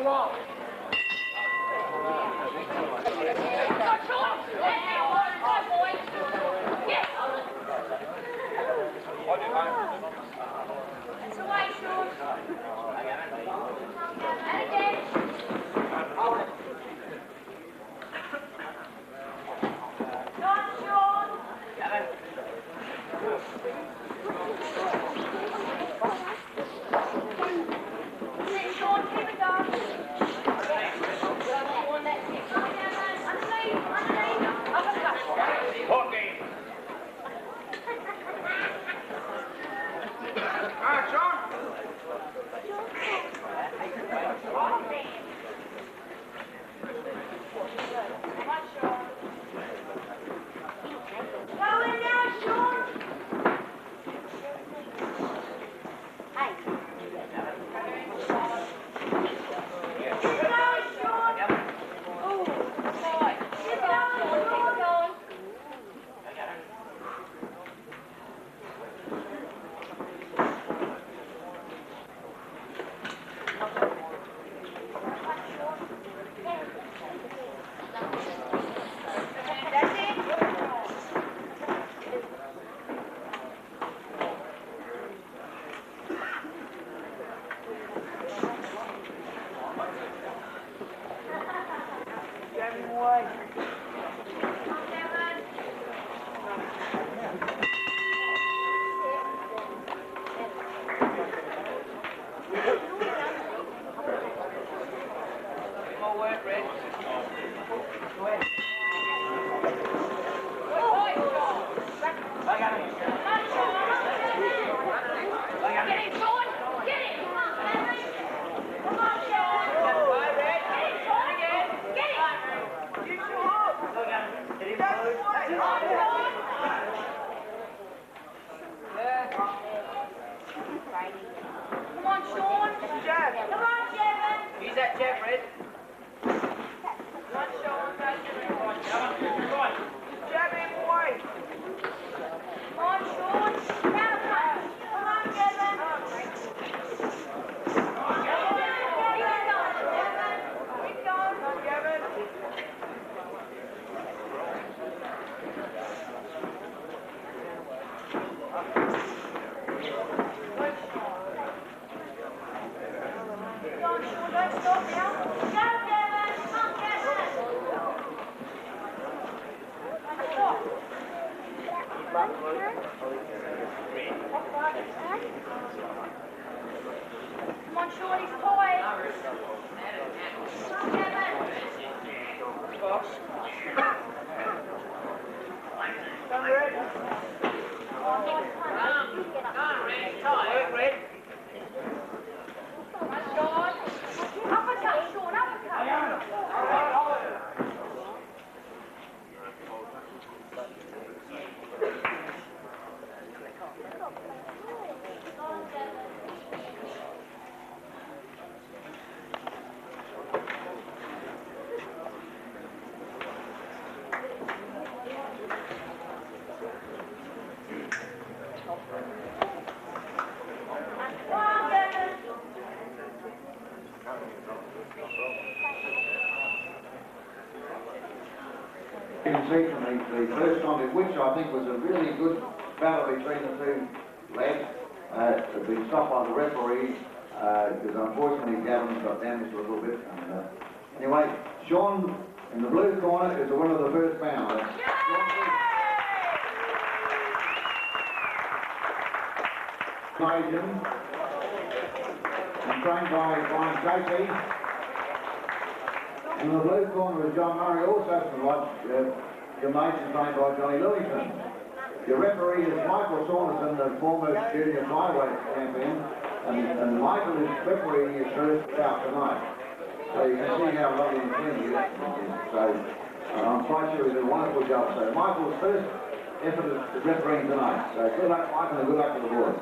You can see from the, the first time, which I think was a really good battle between the two lads. Uh, it's been stopped by the referee because unfortunately Gavin got damaged a little bit. And, uh, anyway, Sean in the blue corner is the winner of the first bout. That's Sean and trained by Brian Casey. In the blue corner is John Murray, also from Lodge uh, Gymnasium, trained by Johnny Lewington. The referee is Michael Saunderson, the former junior flyweight champion, and, and Michael is refereeing his first bout tonight. So you can see how lovely and clean he is. So uh, I'm quite sure he did a wonderful job. So Michael's first effort at refereeing tonight. So good luck, Michael, and good luck to the boys.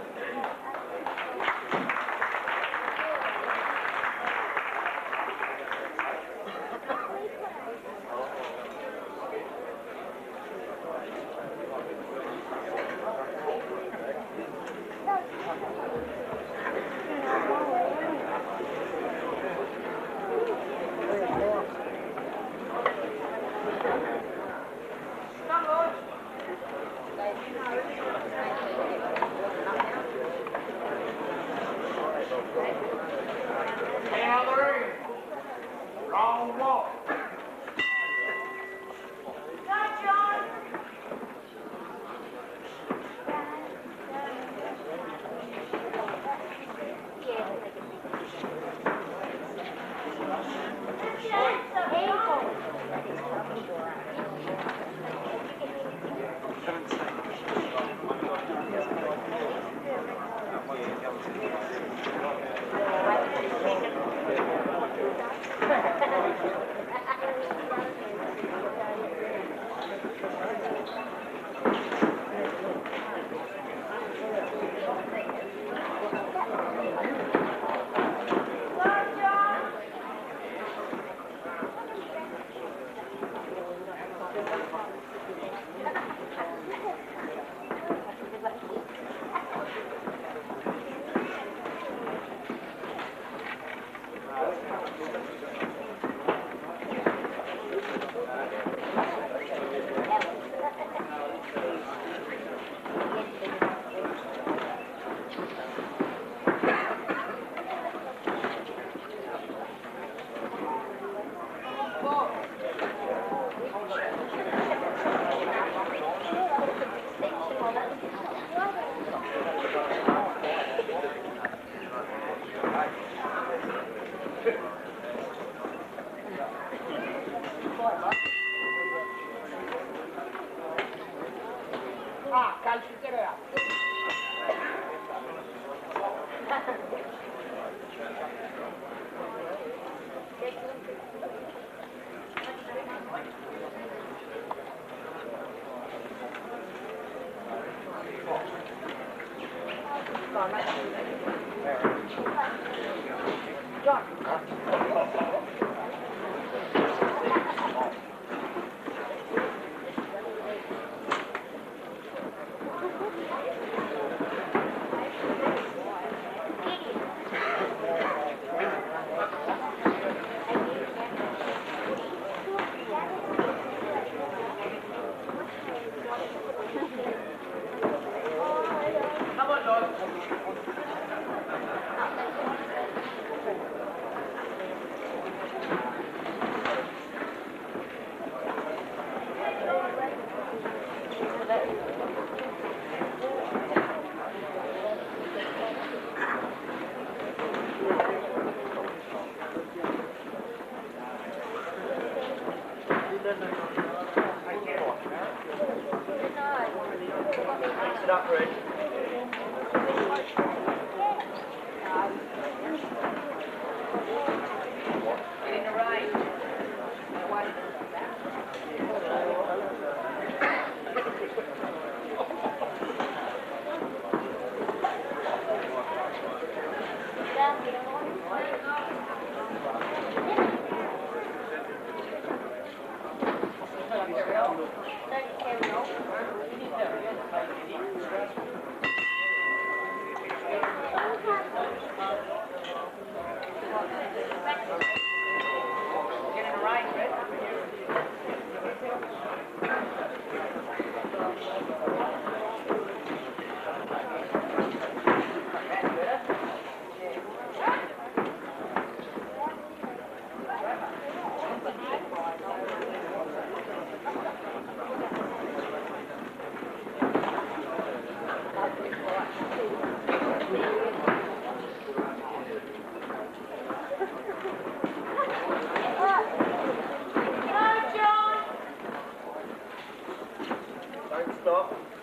Stop.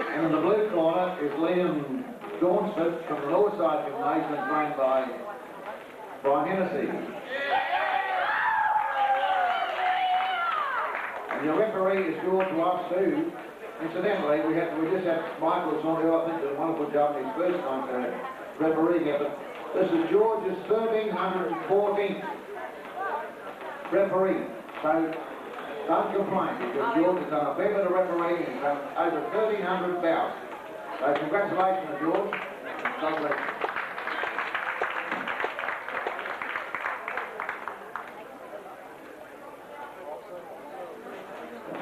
And in the blue corner is Liam Dornsford from the Lower Side Gymnasium, trained by Brian Hennessy. And your referee is George Wasu. Incidentally, we have we just had Michael Saunders, who I think did a wonderful job in his first time uh, referee here, But this is George's 1314th referee. So not compliant because George has done a fair bit of reparating and done over 1,300 uh, bouts. So congratulations, George. God bless you.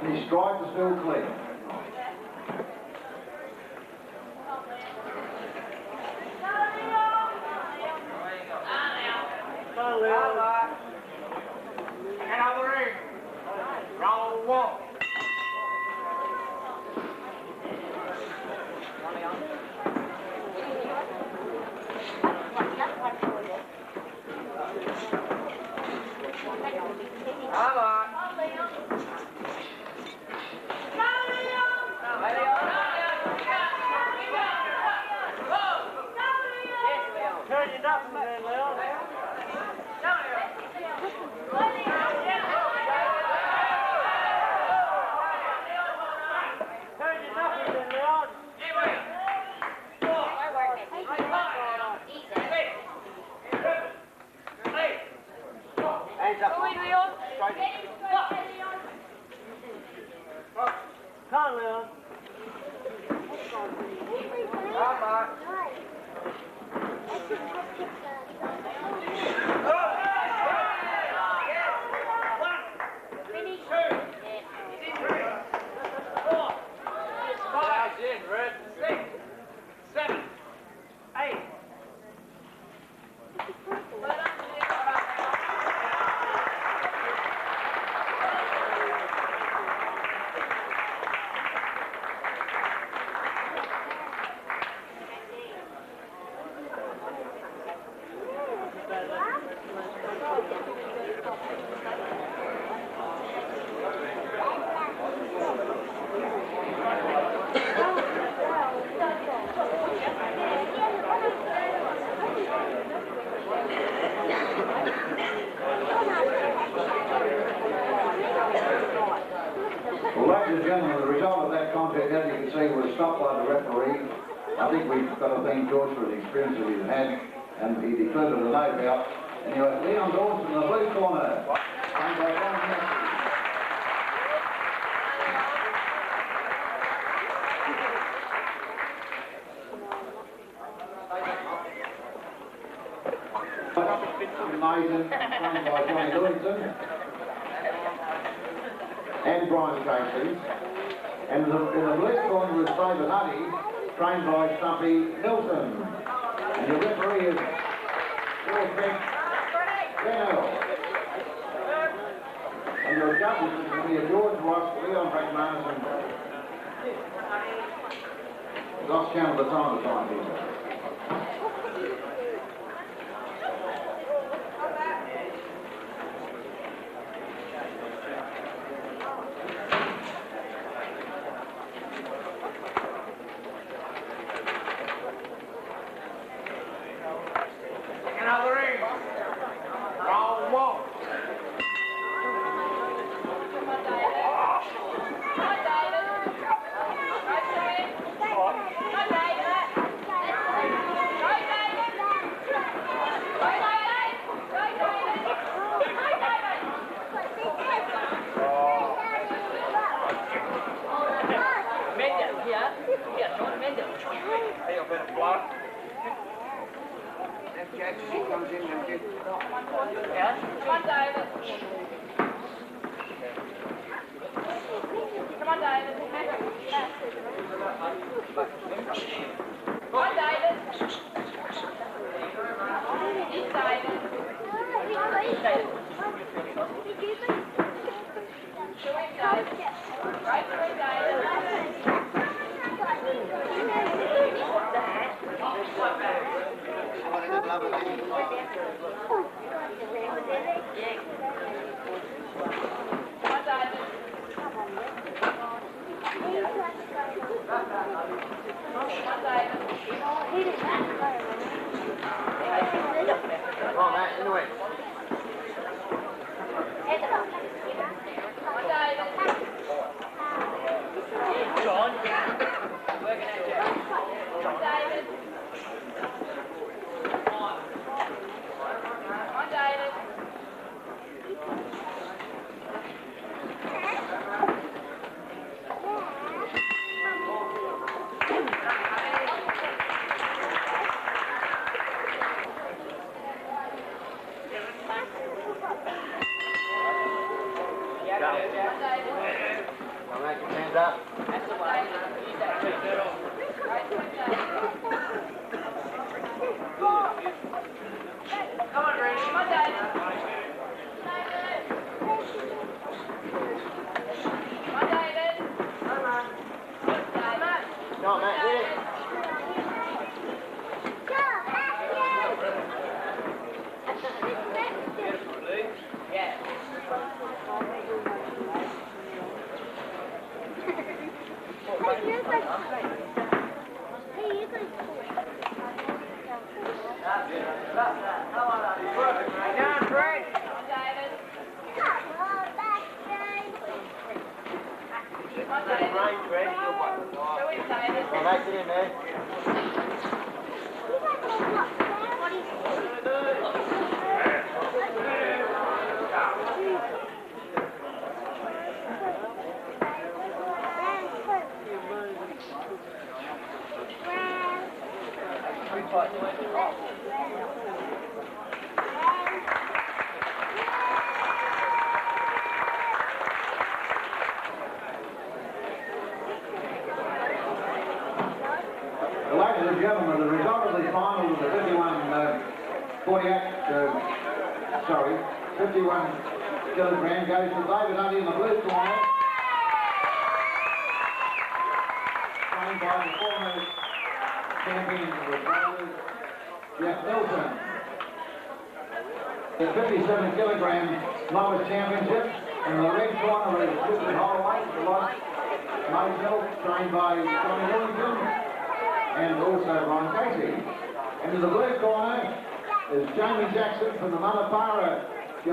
He strides still clear.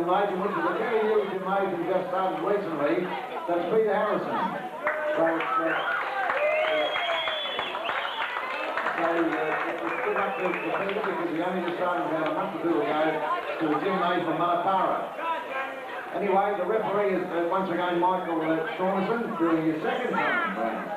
Elijah Winters, the very news you made just started recently, that's Peter Harrison. So, uh, so uh, uh it's good luck to Peter because he only decided about a month or two ago to rejuvenate from Malapara. Anyway, the referee is uh, once again Michael uh, Saunderson doing his second time.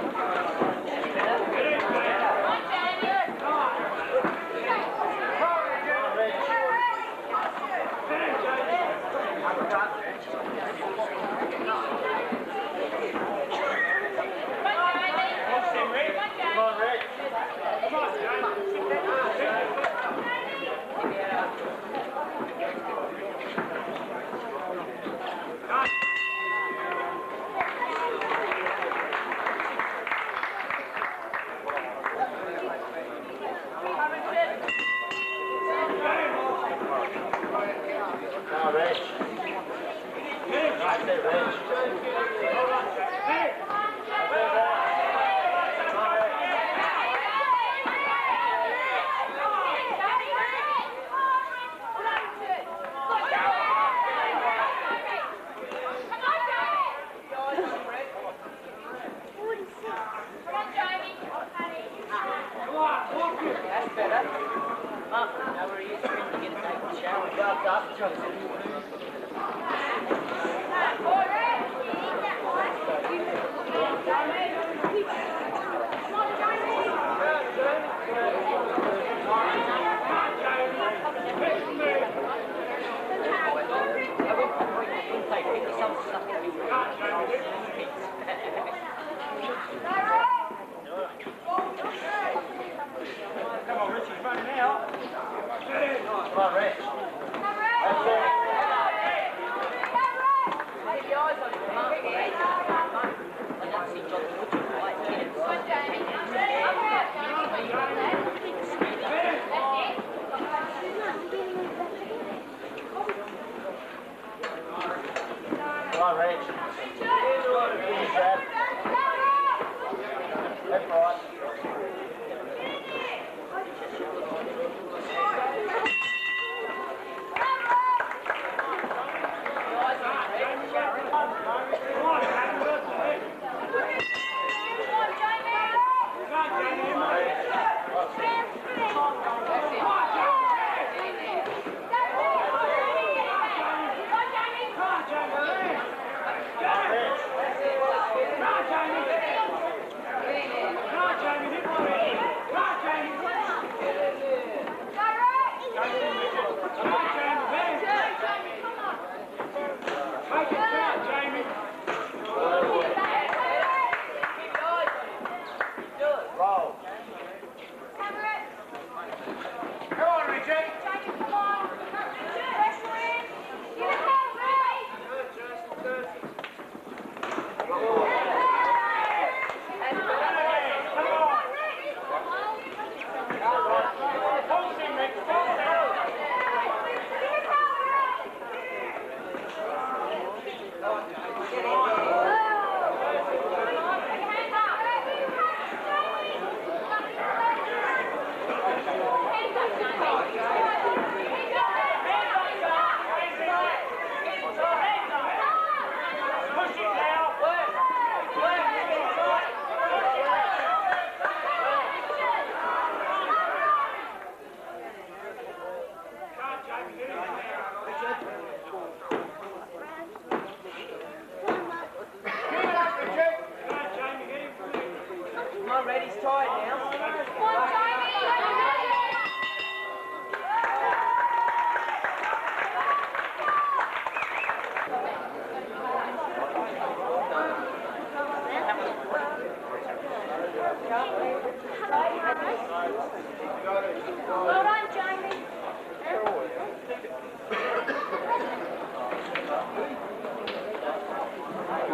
Well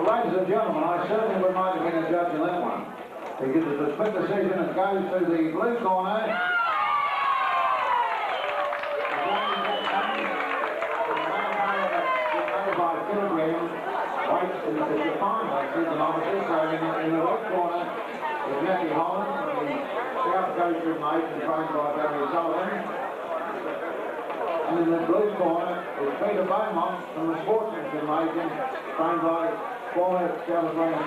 ladies and gentlemen, I certainly would not have been a judge in that one. Because the split decision that goes to the blue corner. Yeah. Waits in the final, I see the novice in the right corner is Matthew Holland coachman mate and Barry Sullivan. And in the blue corner is Peter Beaumont from the Sportsman's Gymnasium, trained by former Scouser Brown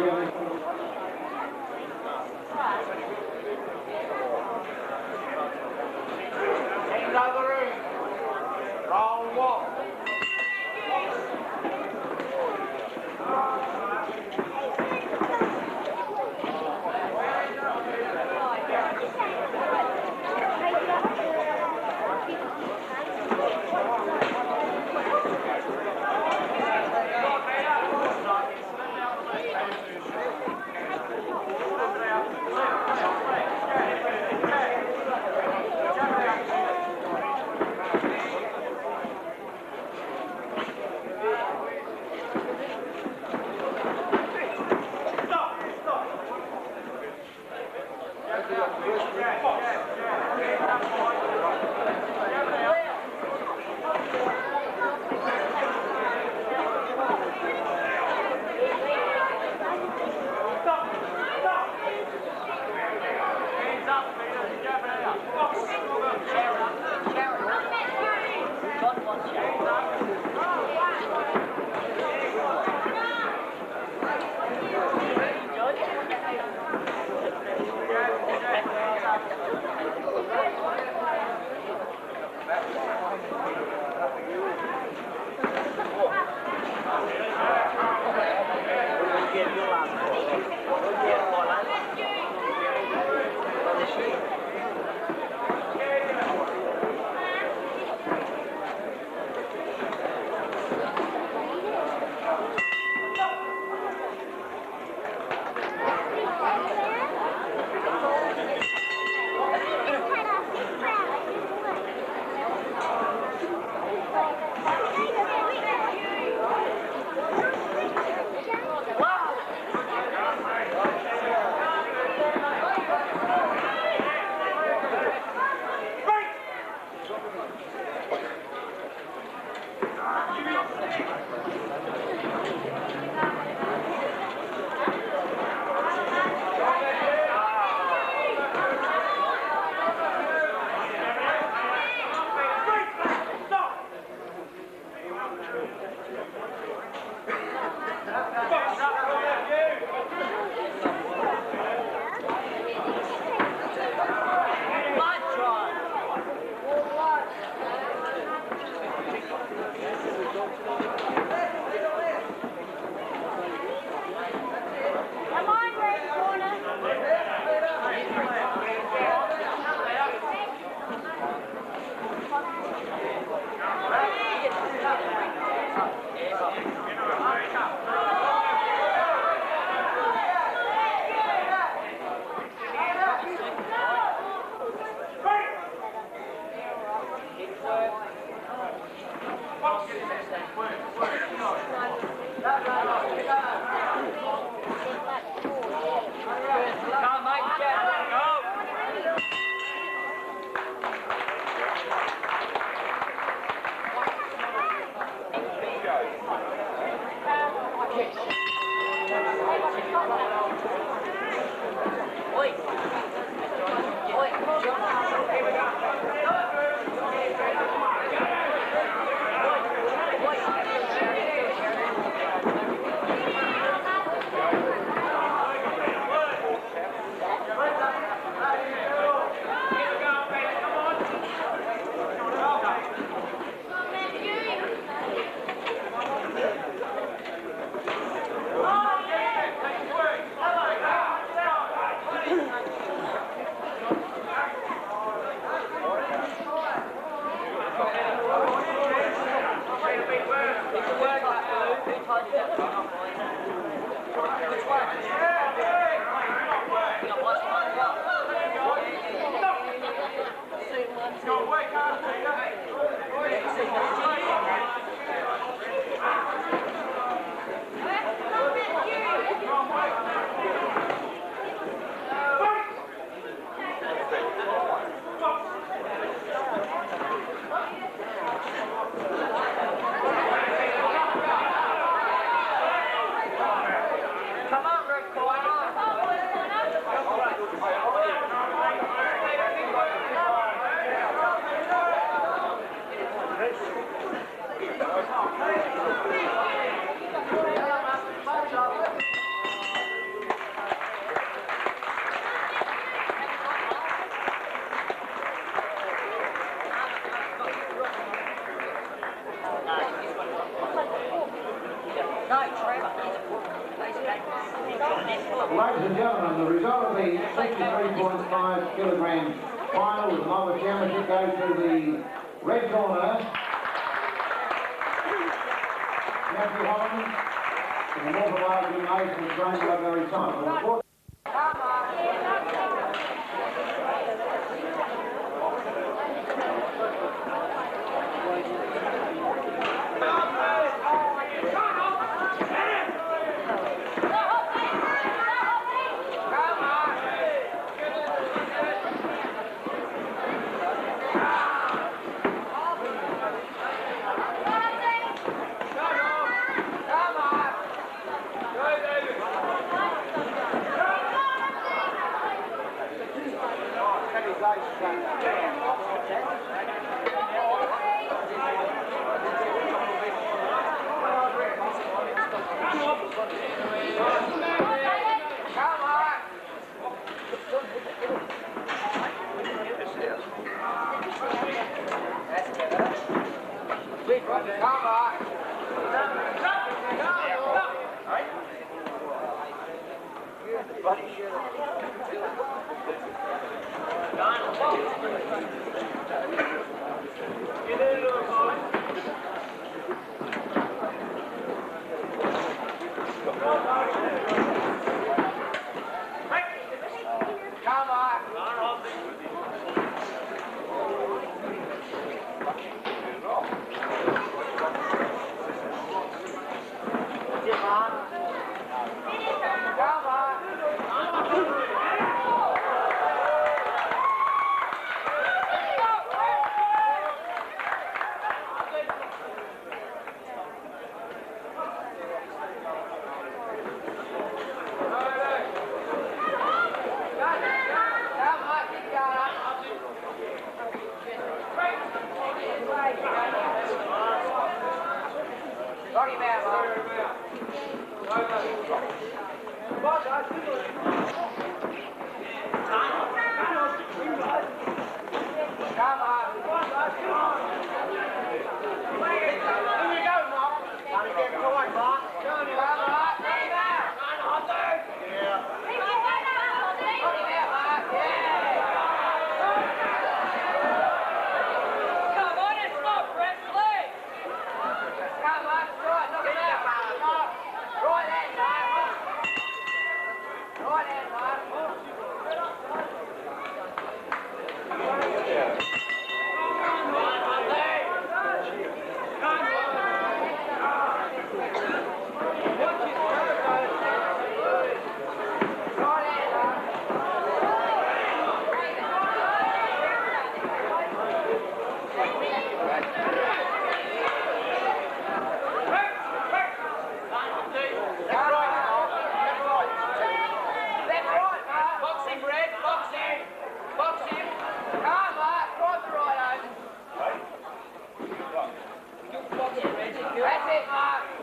Well,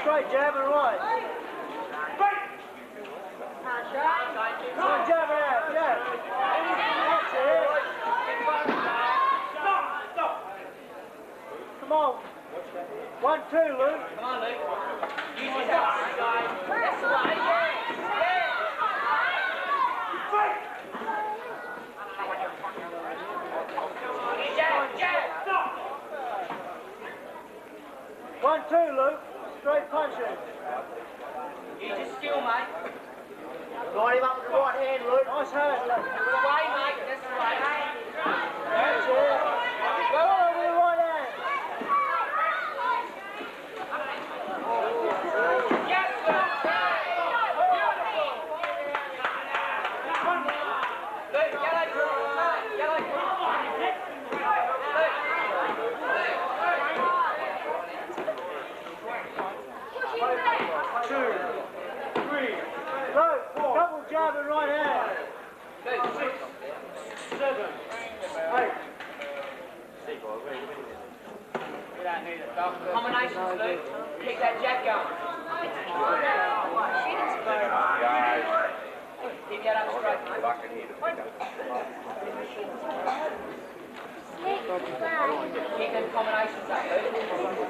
straight jab and right. Straight. Come on, jab Come on. One, two, Luke. Come on, Luke. Use your guys. That's. One, two, Luke straight punches. Use your skill, mate. Line him up with the right hand, Luke. Nice hand. Combinations, Luke. Keep that jab going. Keep that up straight. Keep them combinations up, Luke.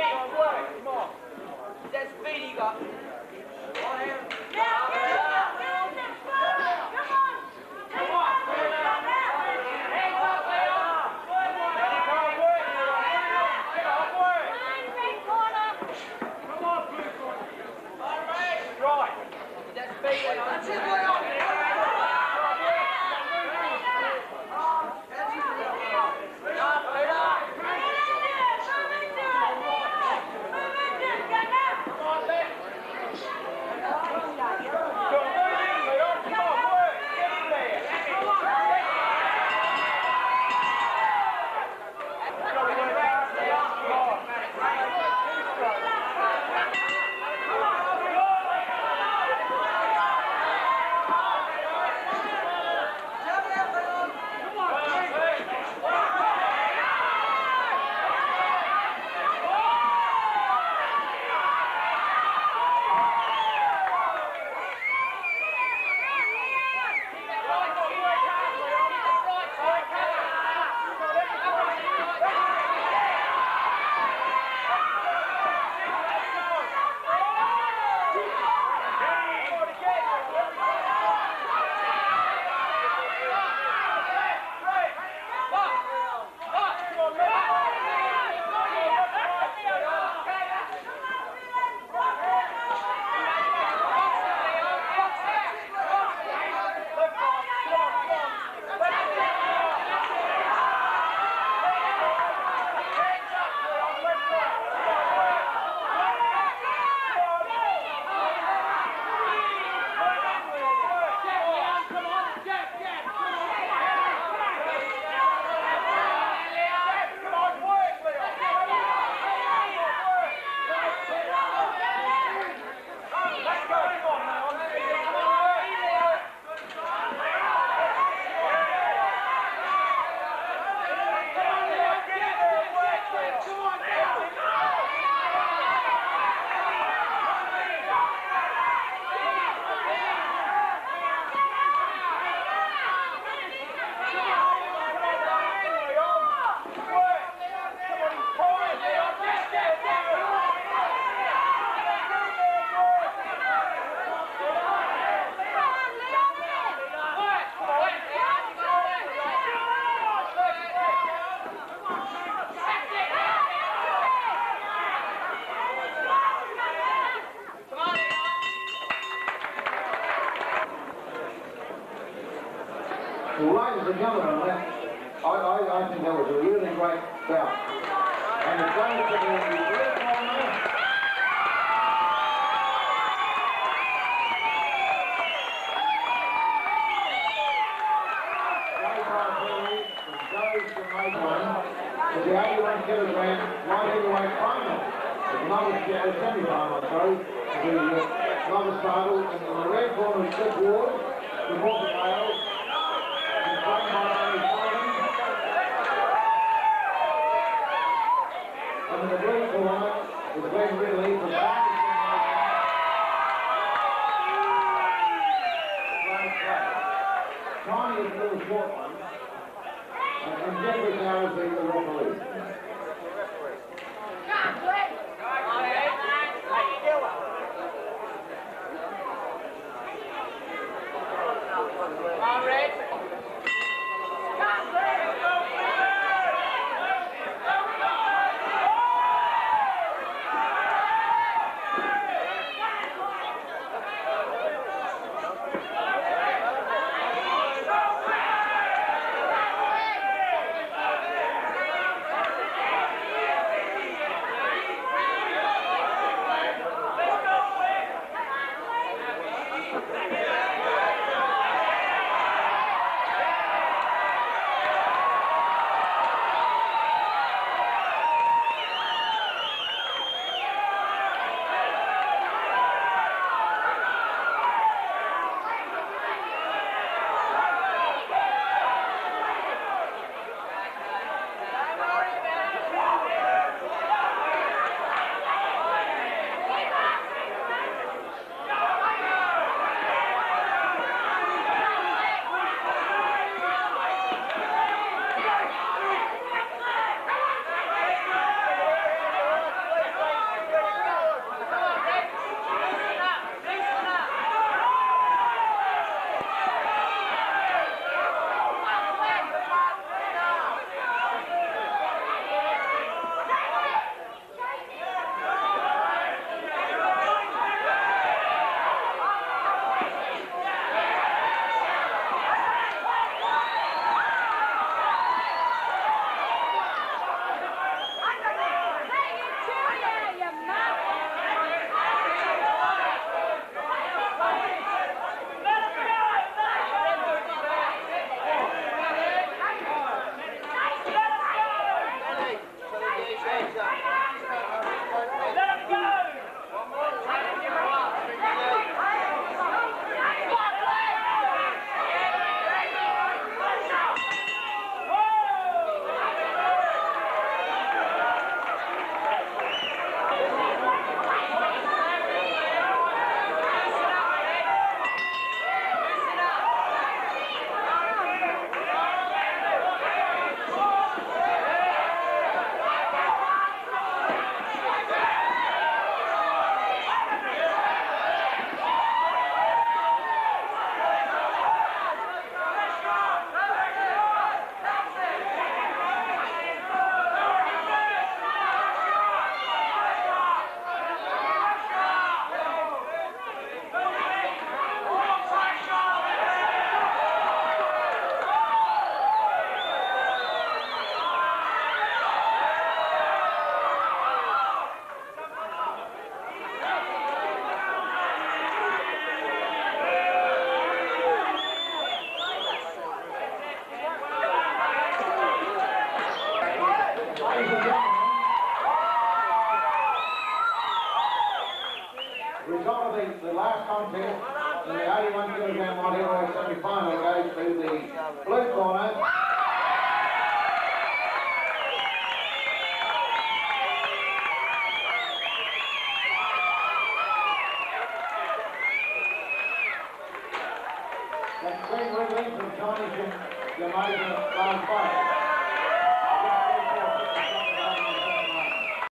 Come on. That's Vinny got.